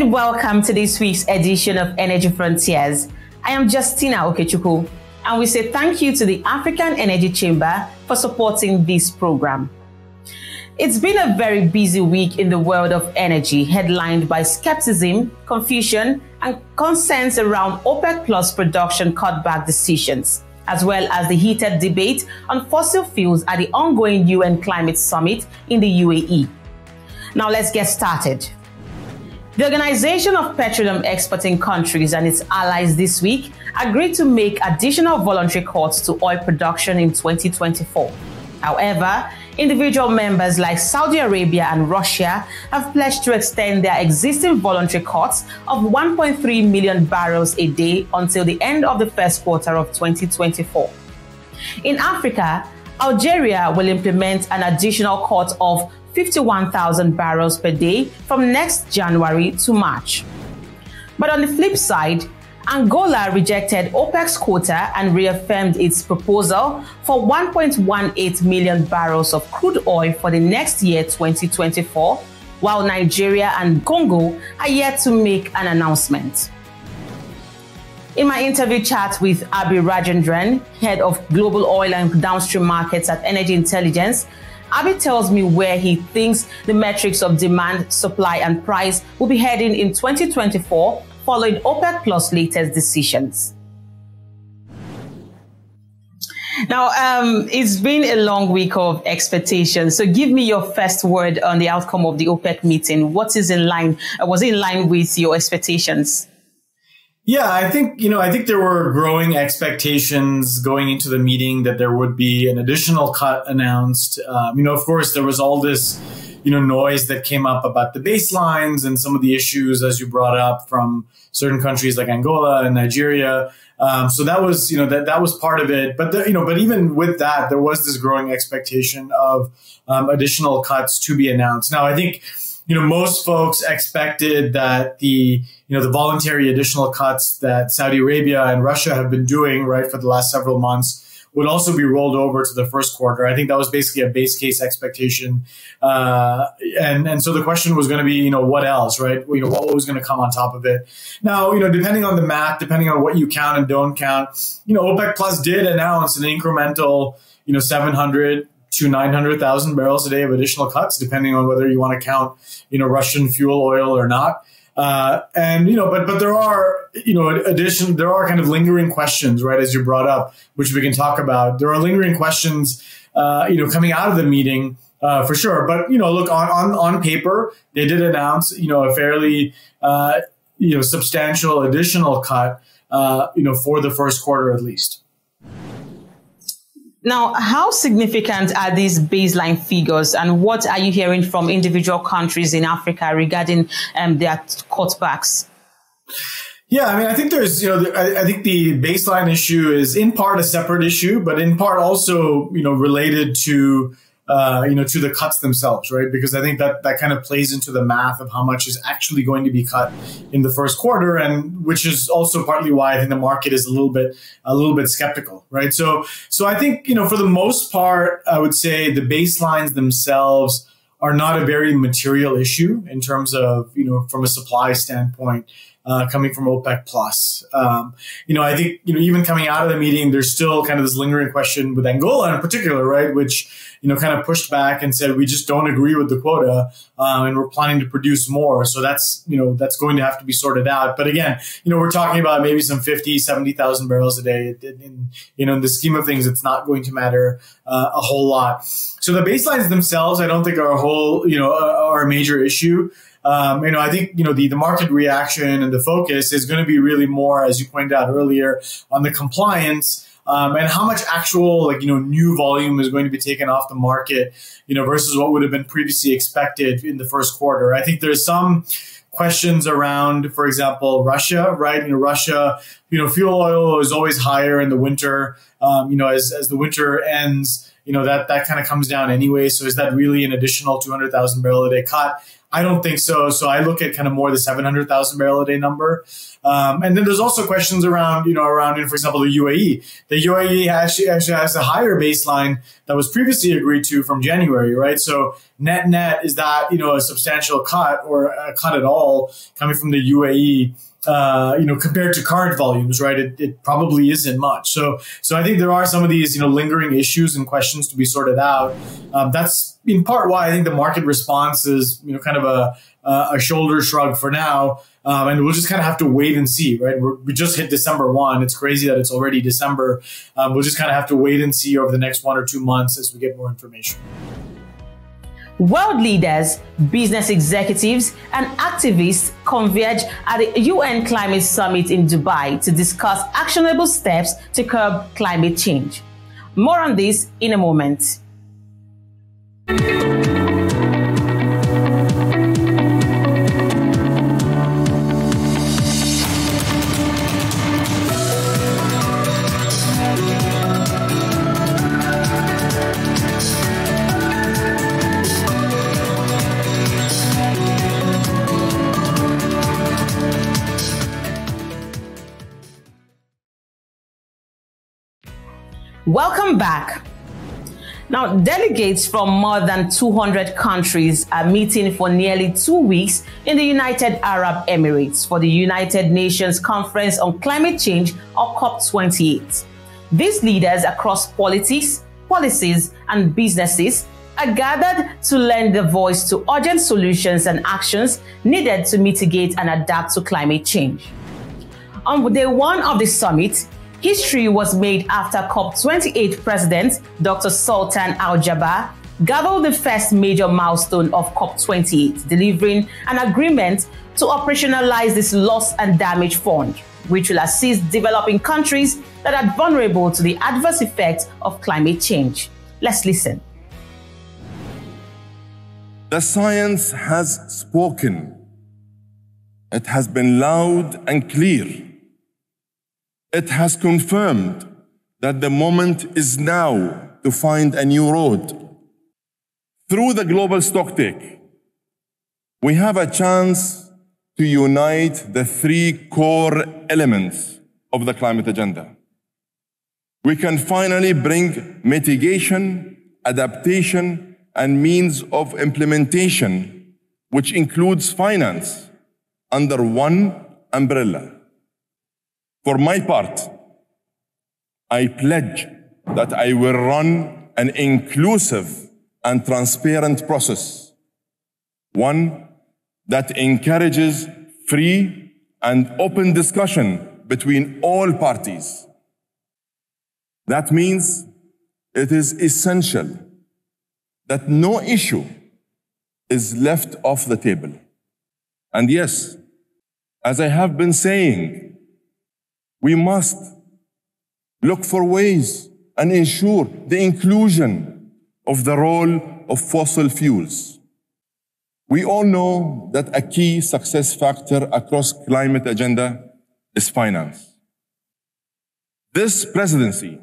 And welcome to this week's edition of Energy Frontiers. I am Justina Okechukwu, and we say thank you to the African Energy Chamber for supporting this program. It's been a very busy week in the world of energy, headlined by skepticism, confusion, and concerns around OPEC Plus production cutback decisions, as well as the heated debate on fossil fuels at the ongoing UN Climate Summit in the UAE. Now let's get started. The Organization of Petroleum Exporting Countries and its allies this week agreed to make additional voluntary cuts to oil production in 2024. However, individual members like Saudi Arabia and Russia have pledged to extend their existing voluntary cuts of 1.3 million barrels a day until the end of the first quarter of 2024. In Africa, Algeria will implement an additional cut of 51,000 barrels per day from next January to March. But on the flip side, Angola rejected OPEC's quota and reaffirmed its proposal for 1.18 million barrels of crude oil for the next year, 2024, while Nigeria and Congo are yet to make an announcement. In my interview chat with Abhi Rajendran, head of global oil and downstream markets at Energy Intelligence, Abhi tells me where he thinks the metrics of demand, supply, and price will be heading in 2024 following OPEC Plus latest decisions. Now, um, it's been a long week of expectations. So give me your first word on the outcome of the OPEC meeting. What is in line? Uh, was it in line with your expectations? Yeah, I think, you know, I think there were growing expectations going into the meeting that there would be an additional cut announced. Um, you know, of course, there was all this, you know, noise that came up about the baselines and some of the issues, as you brought up, from certain countries like Angola and Nigeria. Um, so that was, you know, that, that was part of it. But, the, you know, but even with that, there was this growing expectation of um, additional cuts to be announced. Now, I think, you know, most folks expected that the, you know, the voluntary additional cuts that Saudi Arabia and Russia have been doing, right, for the last several months would also be rolled over to the first quarter. I think that was basically a base case expectation. Uh, and, and so the question was going to be, you know, what else, right? You know, what was going to come on top of it? Now, you know, depending on the math, depending on what you count and don't count, you know, OPEC Plus did announce an incremental, you know, 700 to 900,000 barrels a day of additional cuts, depending on whether you want to count, you know, Russian fuel oil or not. Uh, and you know, but but there are you know addition there are kind of lingering questions, right? As you brought up, which we can talk about. There are lingering questions, uh, you know, coming out of the meeting uh, for sure. But you know, look on on on paper, they did announce you know a fairly uh, you know substantial additional cut, uh, you know, for the first quarter at least. Now, how significant are these baseline figures, and what are you hearing from individual countries in Africa regarding um, their cutbacks? Yeah, I mean, I think there's, you know, I, I, think the baseline issue is in part a separate issue, but in part also, you know, related to uh, you know, to the cuts themselves, right? Because I think that that kind of plays into the math of how much is actually going to be cut in the first quarter, and which is also partly why I think the market is a little bit a little bit skeptical, right? So, so I think you know, for the most part, I would say the baselines themselves are not a very material issue in terms of you know from a supply standpoint uh, coming from OPEC plus. Um, you know, I think you know even coming out of the meeting, there's still kind of this lingering question with Angola in particular, right? Which you know kind of pushed back and said we just don't agree with the quota, um, and we're planning to produce more. So that's you know that's going to have to be sorted out. But again, you know, we're talking about maybe some 50, 70,000 barrels a day. In, you know, in the scheme of things, it's not going to matter uh, a whole lot. So the baselines themselves, I don't think are a whole you know are a major issue um, you know, I think, you know, the, the market reaction and the focus is going to be really more, as you pointed out earlier, on the compliance. Um, and how much actual like you know new volume is going to be taken off the market you know versus what would have been previously expected in the first quarter i think there's some questions around for example russia right you know russia you know fuel oil is always higher in the winter um, you know as, as the winter ends you know, that, that kind of comes down anyway. So is that really an additional 200,000 barrel a day cut? I don't think so. So I look at kind of more the 700,000 barrel a day number. Um, and then there's also questions around, you know, around, for example, the UAE. The UAE actually, actually has a higher baseline that was previously agreed to from January, right? So net net, is that, you know, a substantial cut or a cut at all coming from the UAE? Uh, you know, compared to current volumes, right? It, it probably isn't much. So, so I think there are some of these, you know, lingering issues and questions to be sorted out. Um, that's in part why I think the market response is, you know, kind of a, a shoulder shrug for now. Um, and we'll just kind of have to wait and see, right? We're, we just hit December 1. It's crazy that it's already December. Um, we'll just kind of have to wait and see over the next one or two months as we get more information. World leaders, business executives, and activists converge at the UN Climate Summit in Dubai to discuss actionable steps to curb climate change. More on this in a moment. Back. Now, delegates from more than 200 countries are meeting for nearly two weeks in the United Arab Emirates for the United Nations Conference on Climate Change, or COP28. These leaders across politics, policies, and businesses are gathered to lend a voice to urgent solutions and actions needed to mitigate and adapt to climate change. On day one of the summit, History was made after COP28 President Dr. Sultan Al Jaber gavelled the first major milestone of COP28, delivering an agreement to operationalize this loss and damage fund, which will assist developing countries that are vulnerable to the adverse effects of climate change. Let's listen. The science has spoken. It has been loud and clear it has confirmed that the moment is now to find a new road. Through the global stocktake, we have a chance to unite the three core elements of the climate agenda. We can finally bring mitigation, adaptation, and means of implementation, which includes finance, under one umbrella. For my part, I pledge that I will run an inclusive and transparent process, one that encourages free and open discussion between all parties. That means it is essential that no issue is left off the table. And yes, as I have been saying, we must look for ways and ensure the inclusion of the role of fossil fuels. We all know that a key success factor across climate agenda is finance. This presidency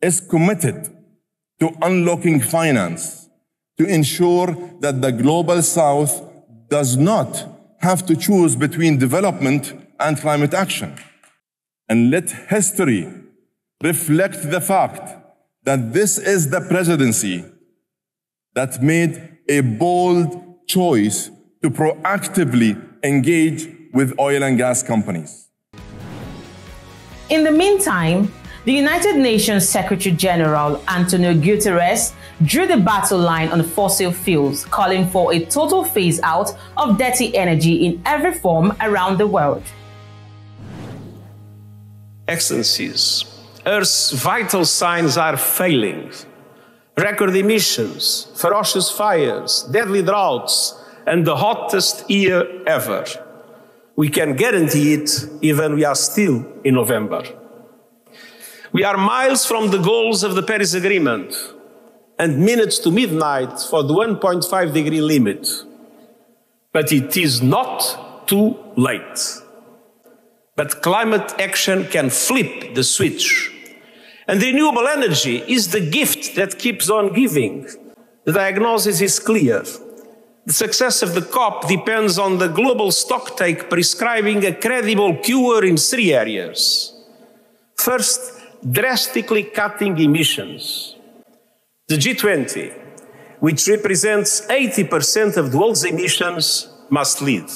is committed to unlocking finance to ensure that the global south does not have to choose between development and climate action and let history reflect the fact that this is the presidency that made a bold choice to proactively engage with oil and gas companies. In the meantime, the United Nations Secretary General Antonio Guterres drew the battle line on fossil fuels, calling for a total phase out of dirty energy in every form around the world. Excellencies, Earth's vital signs are failing. Record emissions, ferocious fires, deadly droughts, and the hottest year ever. We can guarantee it even we are still in November. We are miles from the goals of the Paris Agreement and minutes to midnight for the 1.5 degree limit. But it is not too late. But climate action can flip the switch And renewable energy is the gift that keeps on giving. The diagnosis is clear. The success of the COP depends on the global stocktake prescribing a credible cure in three areas. First, drastically cutting emissions. The G20, which represents 80% of the world's emissions, must lead.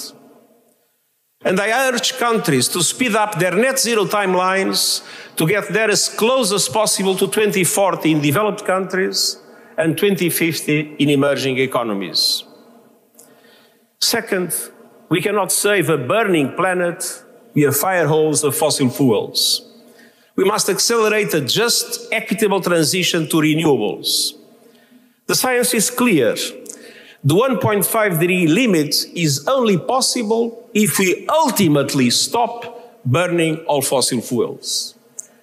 And I urge countries to speed up their net zero timelines to get there as close as possible to 2040 in developed countries and 2050 in emerging economies. Second, we cannot save a burning planet via fire holes of fossil fuels. We must accelerate a just, equitable transition to renewables. The science is clear. The 1.5 degree limit is only possible if we ultimately stop burning all fossil fuels.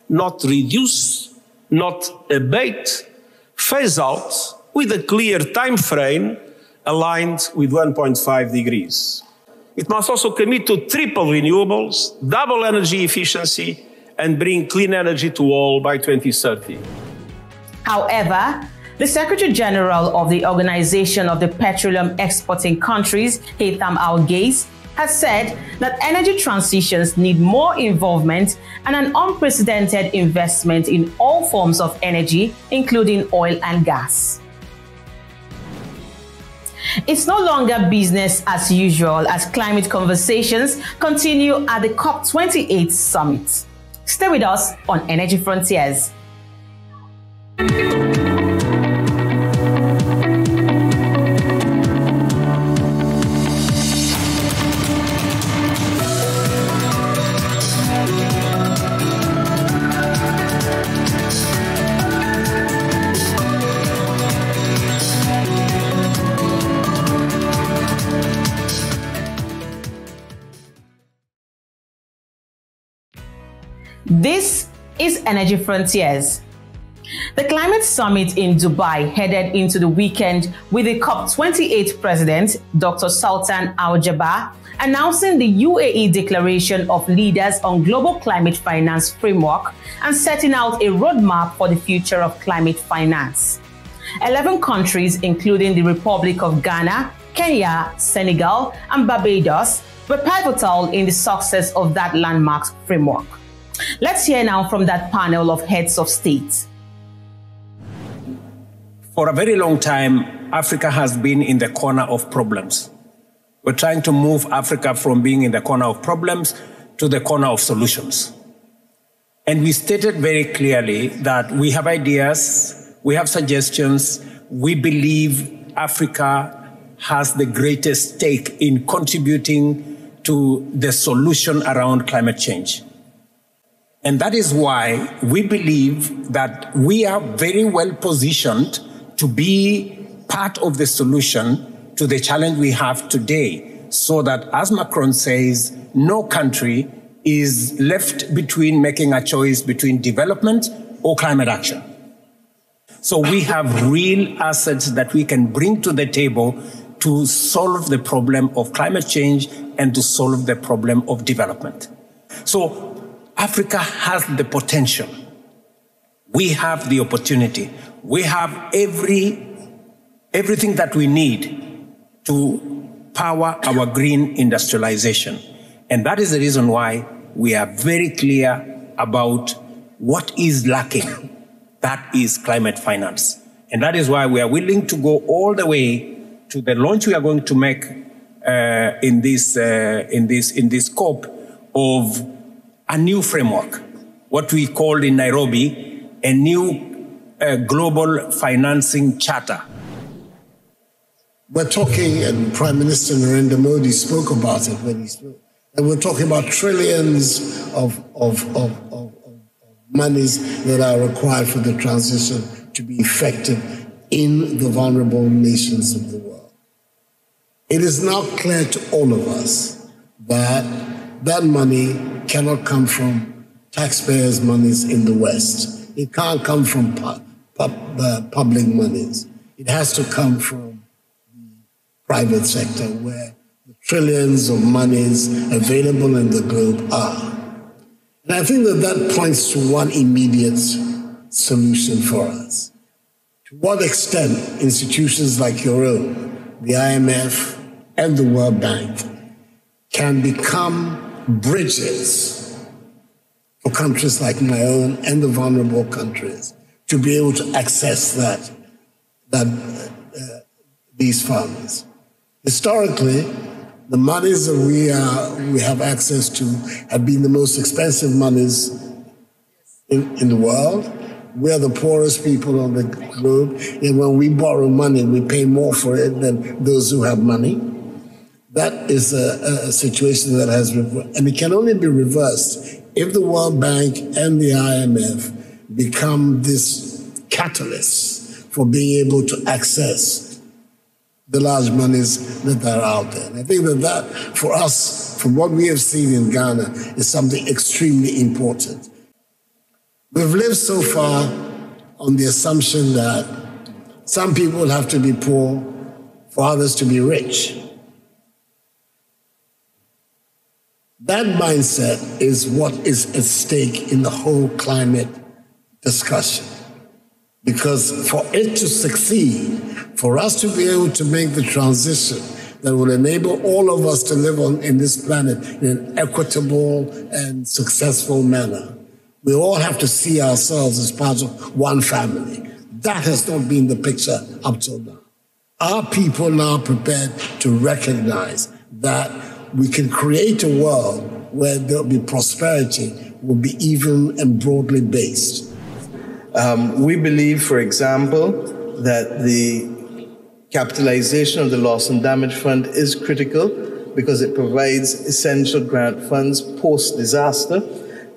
Not reduce, not abate, phase out with a clear time frame aligned with 1.5 degrees. It must also commit to triple renewables, double energy efficiency, and bring clean energy to all by 2030. However, the Secretary General of the Organization of the Petroleum Exporting Countries, Haytham Al Ghais, has said that energy transitions need more involvement and an unprecedented investment in all forms of energy, including oil and gas. It's no longer business as usual as climate conversations continue at the COP28 summit. Stay with us on Energy Frontiers. Is Energy Frontiers. The climate summit in Dubai headed into the weekend with the COP28 president, Dr. Sultan Al Jaber, announcing the UAE Declaration of Leaders on Global Climate Finance Framework and setting out a roadmap for the future of climate finance. 11 countries, including the Republic of Ghana, Kenya, Senegal, and Barbados, were pivotal in the success of that landmark framework. Let's hear now from that panel of heads of state. For a very long time, Africa has been in the corner of problems. We're trying to move Africa from being in the corner of problems to the corner of solutions. And we stated very clearly that we have ideas, we have suggestions, we believe Africa has the greatest stake in contributing to the solution around climate change. And that is why we believe that we are very well positioned to be part of the solution to the challenge we have today. So that, as Macron says, no country is left between making a choice between development or climate action. So we have real assets that we can bring to the table to solve the problem of climate change and to solve the problem of development. So Africa has the potential. We have the opportunity. We have every, everything that we need to power our green industrialization. And that is the reason why we are very clear about what is lacking. That is climate finance. And that is why we are willing to go all the way to the launch we are going to make uh, in this uh, in this in this scope of a new framework, what we called in Nairobi a new uh, global financing charter. We're talking, and Prime Minister Narendra Modi spoke about it when he spoke, and we're talking about trillions of, of, of, of, of monies that are required for the transition to be effective in the vulnerable nations of the world. It is now clear to all of us that that money cannot come from taxpayers' monies in the West. It can't come from pu- pu- uh, public monies. It has to come from the private sector where the trillions of monies available in the globe are. And I think that that points to one immediate solution for us. To what extent institutions like your own, the IMF and the World Bank, can become bridges for countries like my own and the vulnerable countries to be able to access that, that uh, these funds. Historically, the monies that we, we have access to have been the most expensive monies in, in the world. We are the poorest people on the globe, and when we borrow money, we pay more for it than those who have money. That is a, a situation that has, and it can only be reversed if the World Bank and the IMF become this catalyst for being able to access the large monies that are out there. And I think that that, for us, from what we have seen in Ghana, is something extremely important. We've lived so far on the assumption that some people have to be poor for others to be rich. That mindset is what is at stake in the whole climate discussion. Because for it to succeed, for us to be able to make the transition that will enable all of us to live on in this planet in an equitable and successful manner, we all have to see ourselves as part of one family. That has not been the picture up till now. Are people now prepared to recognize that we can create a world where there'll be prosperity will be even and broadly based? Um, we believe, for example, that the Capitalization of the Loss and Damage Fund is critical because it provides essential grant funds post disaster,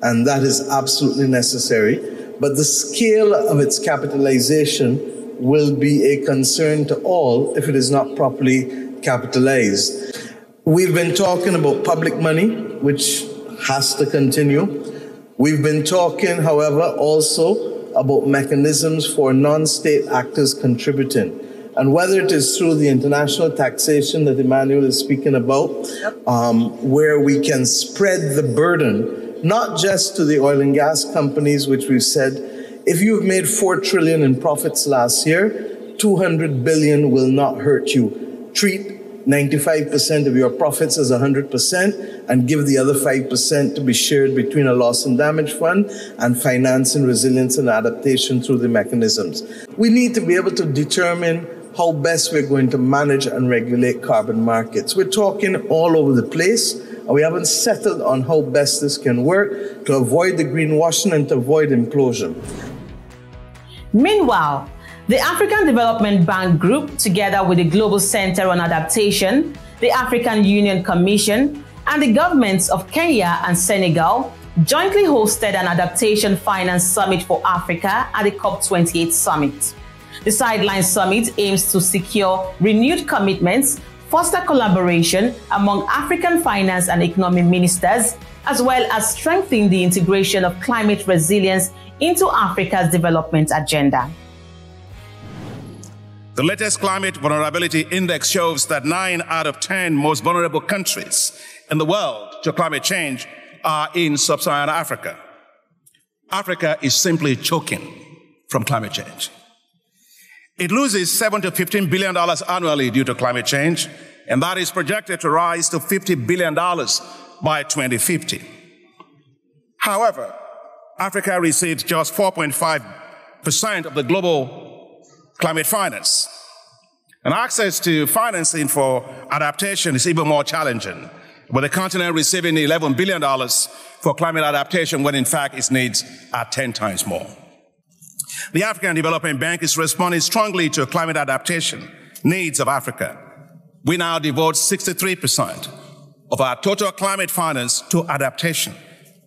and that is absolutely necessary. But the scale of its capitalization will be a concern to all if it is not properly capitalized. We've been talking about public money, which has to continue. We've been talking, however, also about mechanisms for non state actors contributing. And whether it is through the international taxation that Emmanuel is speaking about, um, where we can spread the burden, not just to the oil and gas companies, which we've said, if you've made 4 trillion in profits last year, 200 billion will not hurt you. Treat 95% of your profits as 100% and give the other 5% to be shared between a loss and damage fund and finance and resilience and adaptation through the mechanisms. We need to be able to determine how best we're going to manage and regulate carbon markets. We're talking all over the place, and we haven't settled on how best this can work to avoid the greenwashing and to avoid implosion. Meanwhile, the African Development Bank Group, together with the Global Center on Adaptation, the African Union Commission, and the governments of Kenya and Senegal, jointly hosted an Adaptation Finance Summit for Africa at the COP28 Summit. The Sideline Summit aims to secure renewed commitments, foster collaboration among African finance and economic ministers, as well as strengthen the integration of climate resilience into Africa's development agenda. The latest Climate Vulnerability Index shows that nine out of 10 most vulnerable countries in the world to climate change are in sub Saharan Africa. Africa is simply choking from climate change. It loses 7 to 15 billion dollars annually due to climate change, and that is projected to rise to 50 billion dollars by 2050. However, Africa receives just 4.5% of the global climate finance. And access to financing for adaptation is even more challenging, with the continent receiving $11 billion for climate adaptation when in fact its needs are 10 times more. The African Development Bank is responding strongly to climate adaptation needs of Africa. We now devote 63% of our total climate finance to adaptation,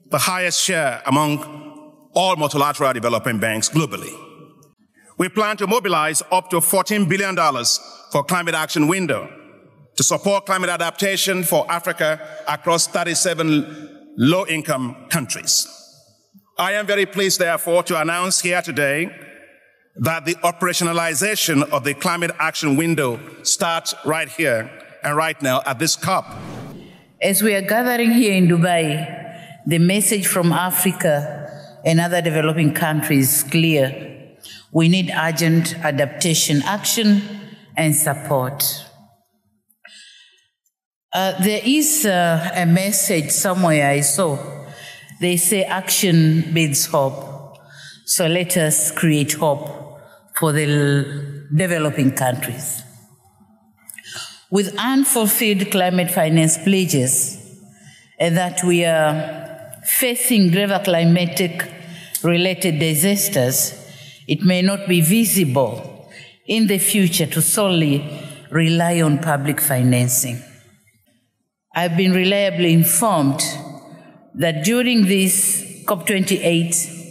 the highest share among all multilateral development banks globally. We plan to mobilize up to $14 billion for climate action window to support climate adaptation for Africa across 37 low income countries. I am very pleased, therefore, to announce here today that the operationalization of the climate action window starts right here and right now at this COP. As we are gathering here in Dubai, the message from Africa and other developing countries is clear. We need urgent adaptation action and support. Uh, there is uh, a message somewhere I saw. They say action builds hope. So let us create hope for the developing countries. With unfulfilled climate finance pledges, and that we are facing graver climatic related disasters, it may not be visible in the future to solely rely on public financing. I've been reliably informed that during this COP28,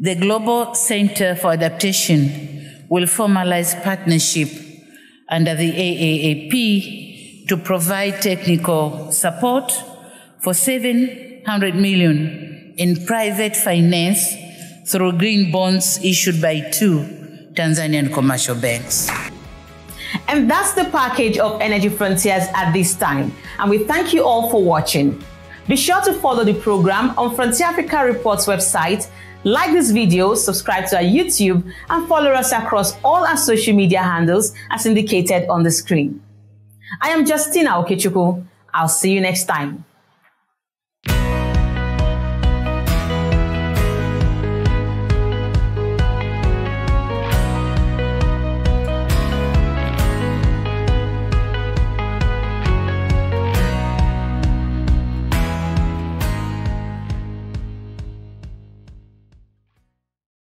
the Global Center for Adaptation will formalize partnership under the AAAP to provide technical support for 700 million in private finance through green bonds issued by two Tanzanian commercial banks. And that's the package of Energy Frontiers at this time. And we thank you all for watching. Be sure to follow the program on Frontier Africa Reports website, like this video, subscribe to our YouTube, and follow us across all our social media handles as indicated on the screen. I am Justina Okechukwu. I'll see you next time.